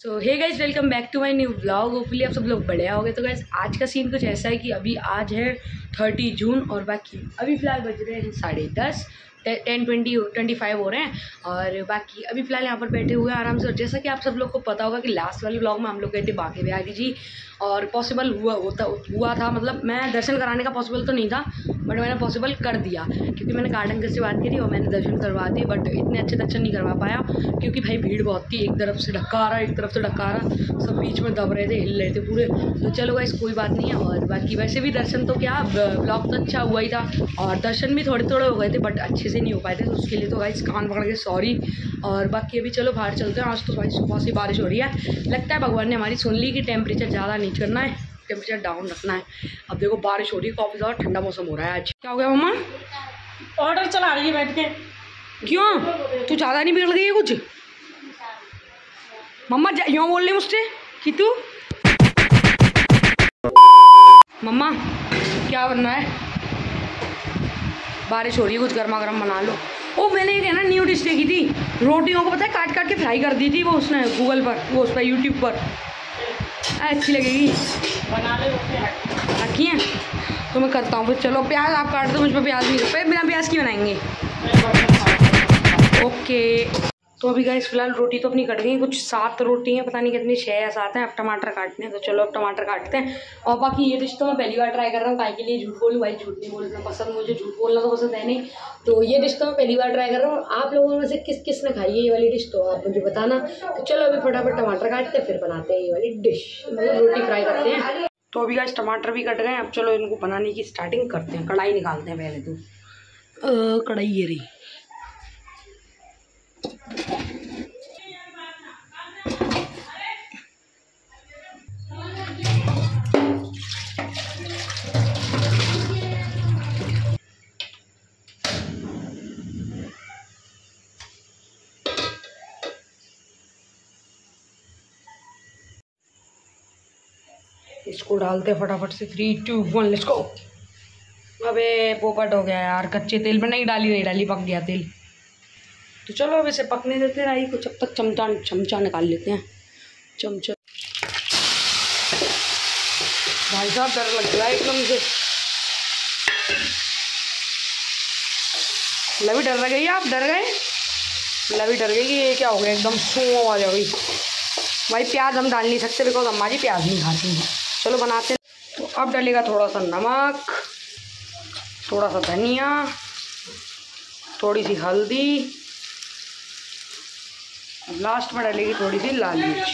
So hey guys welcome back to my new blog hopefully आप सब लोग बढ़िया हो गए तो गाइज़ आज का सीन कुछ ऐसा है कि अभी आज है थर्टी जून और बाकी अभी फ़िलहाल बज रहे हैं साढ़े दस। टेन, ट्वेंटी ट्वेंटी फाइव हो रहे हैं। और बाकी अभी फ़िलहाल यहाँ पर बैठे हुए हैं आराम से। और जैसा कि आप सब लोग को पता होगा कि लास्ट वाले ब्लॉग में हम लोग गए थे बाकी बिहारी जी। और पॉसिबल हुआ, होता, हुआ था। मतलब मैं दर्शन कराने का पॉसिबल तो नहीं था बट मैंने पॉसिबल कर दिया। क्योंकि मैंने गार्डन घर से बात करी और मैंने दर्शन करवा दिए बट इतने अच्छे दर्शन नहीं करवा पाया। क्योंकि भाई भीड़ बहुत थी, एक तरफ़ से धक्का आ रहा एक तरफ़ से धक्का आ रहा सब बीच में दब रहे थे, हिल रहे थे पूरे। तो चलो गाइस कोई बात नहीं है। और बाकी वैसे भी दर्शन तो क्या ब्लॉग तो अच्छा हुआ ही था। और दर्शन भी थोड़े थोड़े हो गए थे बट अच्छे से नहीं हो पाए थे तो उसके लिए तो गाइस कान पकड़ के सॉरी और बाकी अभी चलो बाहर चलते हैं आज तो भाई सुबह से बारिश हो रही है। लगता है भगवान ने हमारी सुन ली कि टेम्परेचर ज़्यादा नहीं करना है टेम्परेचर डाउन रखना है। अब देखो बारिश हो रही है काफ़ी ज़्यादा ठंडा मौसम हो रहा है आज। क्या हो गया मम्मा ऑर्डर चला रही है बैठ के। क्यों? तू ज़्यादा नहीं बिगड़ गई है कुछ? मम्मा यूँ बोल रही मुझसे कि तू? मम्मा क्या बनना है? बारिश हो रही है, कुछ गर्मा गर्म बना लो। ओ, मैंने एक है ना न्यू डिश देखी थी। रोटियों को पता है काट काट के फ्राई कर दी थी वो उसने गूगल पर, वो उस पर यूट्यूब पर। अच्छी लगेगी। रखी हैं? तो मैं करता हूँ फिर, चलो, प्याज आप काट दो, मुझ पर प्याज नहीं बिना प्याज की बनाएँगे। ओके। तो अभी गाइस फ़िलहाल रोटी तो अपनी कट गई, कुछ सात रोटी हैं, पता नहीं कितनी छः या सात हैं, अब टमाटर काटने हैं तो चलो अब टमाटर काटते हैं। और बाकी ये डिश तो मैं पहली बार ट्राई कर रहा हूँ काय के लिए झूठ बोलूँ, भाई झूठ नहीं बोलना पसंद, मुझे झूठ बोलना तो पसंद है नहीं। तो ये डिश तो मैं पहली बार ट्राई कर रहा हूँ, आप लोगों में से किस किस ने खाई है ये वाली डिश तो आप मुझे बताना। तो चलो अभी फटाफट टमाटर काटते हैं, फिर बनाते हैं ये वाली डिश। मतलब रोटी फ्राई करते हैं। तो अभी गाइस टमाटर भी कट गए अब चलो इनको बनाने की स्टार्टिंग करते हैं, कढ़ाई निकालते हैं पहले तो। कढ़ाई ये रही। इसको डालते फटाफट से। Three two one let's go अबे पोपट हो गया यार। कच्चे तेल में नहीं डाली नहीं डाली, पक गया तेल। तो चलो अब इसे पकने देते हैं राई को। जब तक चमचा चमचा निकाल लेते हैं। चमचा। भाई साहब, डर लग रहा है एकदम से। लवी, डर गई आप? डर गए? लवी, डर गई कि ये क्या हो गया? एकदम सू आ जा गई भाई, प्याज हम डाल नहीं सकते बिकॉज़ हमारी प्याज नहीं खाती हैं। चलो बनाते हैं। तो अब डलेगा थोड़ा सा नमक थोड़ा सा धनिया थोड़ी सी हल्दी, लास्ट में डलेगी थोड़ी सी लाल मिर्च।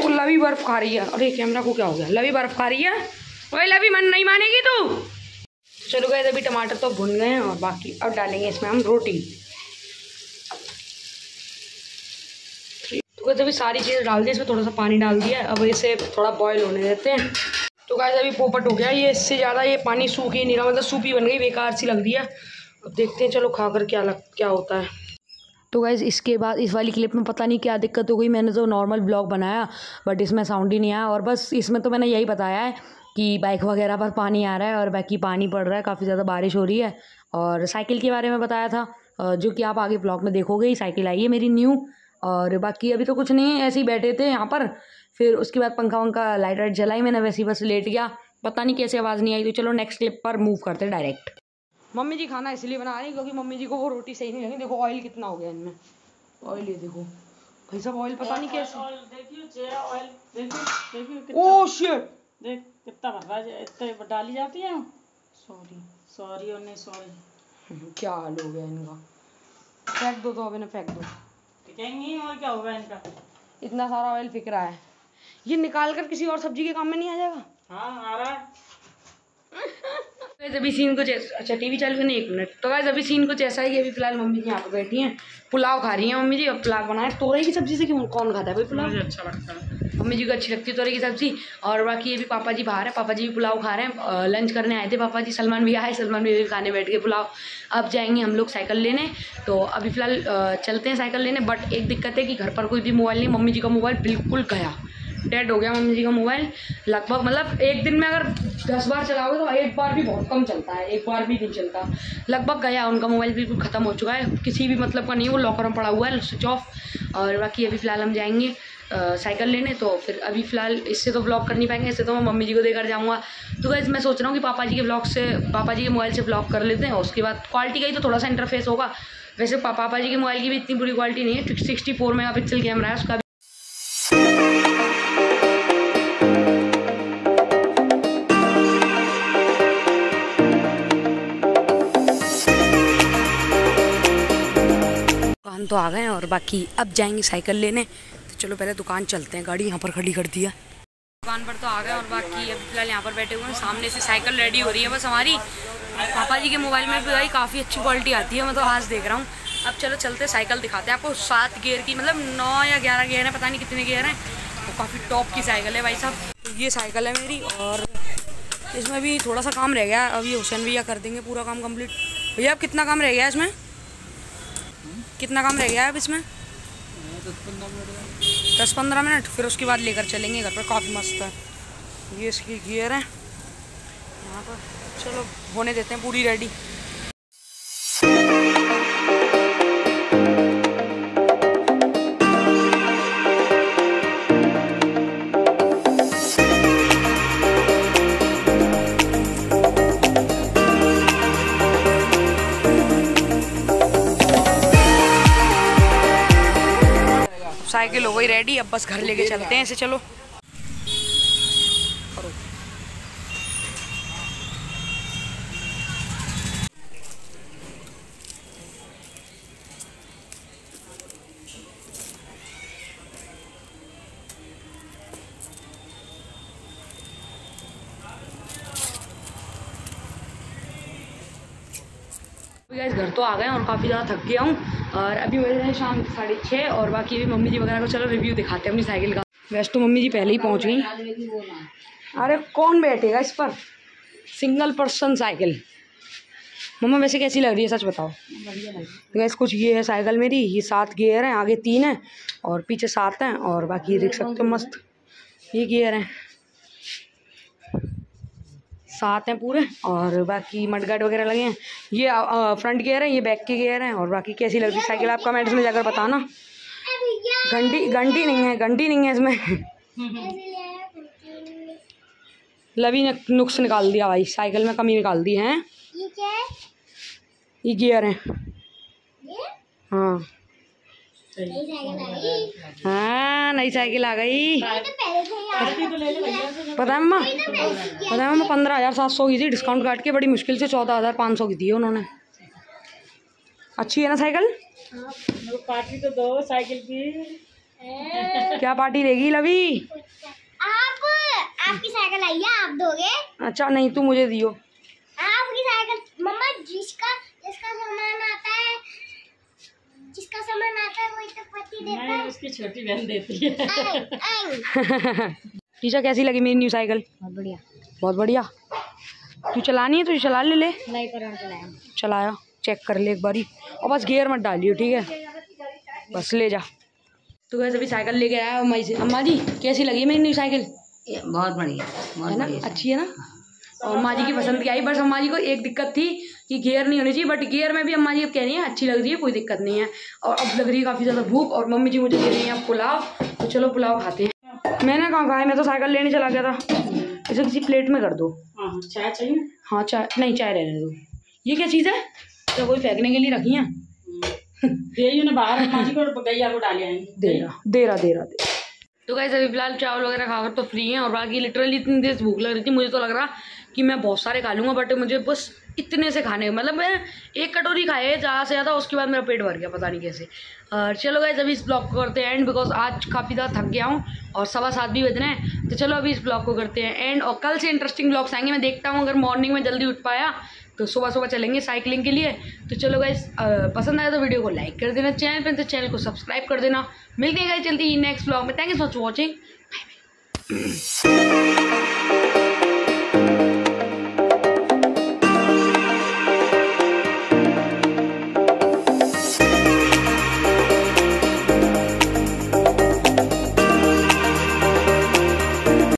वो लवी बर्फ़ खा रही है। अरे, कैमरा को क्या हो गया? लवी बर्फ़ खा रही है? वही लवी मन नहीं मानेगी तू। चलो गए अभी टमाटर तो भुन गए हैं और बाकी अब डालेंगे इसमें हम रोटी। तो अभी सारी चीज़ें डाल दी, इसमें थोड़ा सा पानी डाल दिया, अब इसे थोड़ा बॉयल होने देते हैं। तो गाइस अभी पोपट हो गया। ये इससे ज़्यादा ये पानी सूख ही नहीं रहा मतलब सूपी बन गई, बेकार सी लग रही है। अब देखते हैं, चलो खाकर क्या लग, क्या होता है। तो गाइज़ इसके बाद, इस वाली क्लिप में पता नहीं क्या दिक्कत हो गई। मैंने तो नॉर्मल ब्लॉग बनाया बट इसमें साउंड ही नहीं आया। और बस इसमें तो मैंने यही बताया है कि बाइक वगैरह पर पानी आ रहा है और बाकी पानी पड़ रहा है, काफ़ी ज़्यादा बारिश हो रही है। और साइकिल के बारे में बताया था जो कि आप आगे ब्लॉग में देखोगे, ही साइकिल आई है मेरी न्यू और बाकी अभी तो कुछ नहीं है ऐसे ही बैठे थे यहाँ पर। फिर उसके बाद पंखा वंखा लाइट वाइट जलाई मैंने वैसे ही बस लेट गया। पता नहीं कैसे आवाज़ नहीं आई तो चलो नेक्स्ट क्लिप पर मूव करते डायरेक्ट मम्मी जी खाना इसलिए बना रही क्योंकि मम्मी जी को वो रोटी सही नहीं लगी। देखो ऑयल कितना हो गया इनमें। ऑयल ये देखो। भाई साहब ऑयल पता नहीं कैसे ओ शिट देख कितना भर रहा है इतने डाली जाती है? सॉरी सॉरी और नहीं सॉरी क्या हाल हो गया इनका? फेंक दो तो अब इन्हें फेंक दो। टिकेंगी और क्या होगा इनका? इतना सारा ऑयल फिक रहा है। ये निकाल कर किसी और सब्ज़ी के काम में नहीं आ जाएगा? हाँ आ रहा है। तो अभी सीन कुछ अच्छा टीवी चालू करने एक मिनट तो वैसे अभी सीन कुछ ऐसा है कि अभी फ़िलहाल मम्मी जी यहाँ पे बैठी हैं। पुलाव खा रही हैं मम्मी जी अब पुलाव बनाए। तोरई की सब्ज़ी से क्यों कौन खाता है भाई पुलाव? अच्छा लगता है। मम्मी जी को अच्छी लगती है तोरई की सब्ज़ी। और बाकी ये भी पापा जी बाहर है, पापा जी भी पुलाव खा रहे हैं। लंच करने आए थे पापा जी, सलमान भी आए, सलमान भी खाने बैठ के पुलाव। अब जाएँगे हम लोग साइकिल लेने। तो अभी फ़िलहाल चलते हैं साइकिल लेने बट एक दिक्कत है कि घर पर कोई भी मोबाइल नहीं, मम्मी जी का मोबाइल बिल्कुल गया। डेड हो गया मम्मी जी का मोबाइल लगभग मतलब एक दिन में अगर दस बार चलाओगे तो एक बार भी बहुत कम चलता है, एक बार भी नहीं चलता। लगभग गया, उनका मोबाइल बिल्कुल ख़त्म हो चुका है। किसी भी मतलब का नहीं, वो लॉकर में पड़ा हुआ है स्विच ऑफ़ और बाकी अभी फ़िलहाल हम जाएँगे। साइकिल लेने तो फिर अभी फ़िलहाल इससे तो ब्लॉग कर नहीं पाएँगे, इससे तो मैं मम्मी जी को देकर जाऊँगा। तो वैसे मैं सोच रहा हूँ कि पापा जी के ब्लॉग से, पापा जी के मोबाइल से ब्लॉग कर लेते हैं, उसके बाद क्वालिटी का ही तो थोड़ा सा इंटरफेस होगा। वैसे पापा जी के मोबाइल की भी इतनी बुरी क्वालिटी नहीं है sixty four mega pixel camera है, उसका दुकान तो आ गए और बाकी अब जाएँगे साइकिल लेने। तो चलो पहले दुकान चलते हैं, गाड़ी यहाँ पर खड़ी कर दिया। दुकान पर तो आ गए और बाकी अभी फ़िलहाल यहाँ पर बैठे हुए हैं, सामने से साइकिल रेडी हो रही है, बस हमारी पापा जी के मोबाइल में भी भाई काफ़ी अच्छी क्वालिटी आती है, मैं तो आज देख रहा हूँ। अब चलो चलते साइकिल दिखाते हैं, आपको सात गेयर की मतलब नौ या ग्यारह गेयर है, पता नहीं कितने गेयर हैं तो काफ़ी टॉप की साइकिल है भाई साहब। ये साइकिल है मेरी और इसमें भी थोड़ा सा काम रह गया, अभी हुसैन भैया कर देंगे पूरा काम कंप्लीट भैया, अब कितना काम रह गया इसमें? कितना काम रह गया है अब इसमें? दस पंद्रह मिनट, फिर उसके बाद लेकर चलेंगे घर पर। काफ़ी मस्त है। ये इसकी गियर है। यहाँ पर, चलो, होने देते हैं, पूरी रेडी साइकिल हो गई रेडी अब बस घर लेके चलते हैं ऐसे चलो। घर तो आ गए और काफ़ी ज़्यादा थक गया हूँ। और अभी बज रहे हैं शाम साढ़े छः और बाकी अभी मम्मी जी वगैरह को चलो रिव्यू दिखाते हैं अपनी साइकिल का। वैसे तो मम्मी जी पहले ही पहुँच गई। अरे कौन बैठेगा इस पर? सिंगल पर्सन साइकिल मम्मा, वैसे कैसी लग रही है, सच बताओ? गैस कुछ ये है साइकिल मेरी, ये सात गियर हैं, आगे तीन हैं और पीछे सात हैं और बाकी देख सकते हो मस्त। ये गियर हैं। सात हैं पूरे और बाकी मडगार्ड वगैरह लगे हैं। ये फ्रंट गियर है ये बैक के गियर हैं और बाकी कैसी लग रही है? साइकिल आप कमेंट्स में जाकर बताना। घंटी घंटी नहीं है घंटी नहीं है इसमें। लवी ने नुक्स निकाल दिया भाई साइकिल में कमी निकाल दी है। ये गियर है। हाँ। हाँ नई साइकिल आ गई। ये तो पहले से ही आई तो ले ले भैया पता है मम्मा? पता है मम्मा पंद्रह हज़ार सात सौ की थी डिस्काउंट काट के बड़ी मुश्किल से चौदह हज़ार पाँच सौ की दी है उन्होंने। अच्छी है ना साइकिल? पार्टी तो दो साइकिल की क्या पार्टी देगी लवी आप आपकी साइकिल आई है आप दोगे? अच्छा नहीं तू मुझे दियो। आपकी साइकिल मम्मा जिसका जिसका सामान है जिसका सामान आता है वही तो पति देता नहीं उसकी छोटी बहन देती है। है टीचर कैसी लगी मेरी न्यू साइकिल बहुत बढ़िया। बहुत बढ़िया। तू चलानी है तो चला ले ले। नहीं पर चलाया। चलाया चेक कर ले एक बारी। और बस गियर मत डालियो ठीक है? बस ले जा। तो वैसे अभी साइकिल लेके आया अम्मा जी से अम्मा जी कैसी लगी मेरी न्यू साइकिल बहुत बढ़िया है ना? अच्छी है ना? और अम्मा जी की पसंद की आई बस अम्मा जी को एक दिक्कत थी कि गियर नहीं होनी चाहिए बट गियर में भी अम्मा जी अब कह रही है अच्छी लग रही है कोई दिक्कत नहीं है। और अब लग रही है काफ़ी ज़्यादा भूख और मम्मी जी मुझे दे रही है पुलाव तो चलो पुलाव खाते हैं। मैंने कहाँ खाया मैं तो साइकिल लेने चला गया था। इसे किसी प्लेट में कर दो। हाँ हाँ, चाय चाहिए? हाँ चाय नहीं चाय रहने दो। ये क्या चीज़ है? तो कोई फेंकने के लिए रखी है? ही ना बाहर को गैया को डाले आएँगे। दे रहा दे रहा दे रहा दे तो कैसे अभी फ़िलहाल चावल वगैरह खाकर तो फ्री हैं और बाकी लिटरली इतनी देर भूख लग रही थी मुझे तो लग रहा कि मैं बहुत सारे खा लूँगा बट मुझे बस इतने से खाने मतलब मैं एक कटोरी खाए ज़्यादा से ज़्यादा उसके बाद मेरा पेट भर गया, पता नहीं कैसे। और चलो गए अभी इस ब्लॉग को करते हैं एंड बिकॉज़ आज काफ़ी ज़्यादा थक गया हूँ और सवा सात भी बज रहे हैं। तो चलो अभी इस ब्लॉग को करते हैं एंड और कल से इंटरेस्टिंग ब्लॉग्स आएँगे। मैं देखता हूँ अगर मॉर्निंग में जल्दी उठ पाया तो सुबह सुबह चलेंगे साइकिलिंग के लिए। तो चलो गाइस पसंद आया तो वीडियो को लाइक कर देना, चैनल पर तो चैनल को सब्सक्राइब कर देना। मिलते हैं गाइस जल्दी नेक्स्ट ब्लॉग में। Thank you so much watching bye bye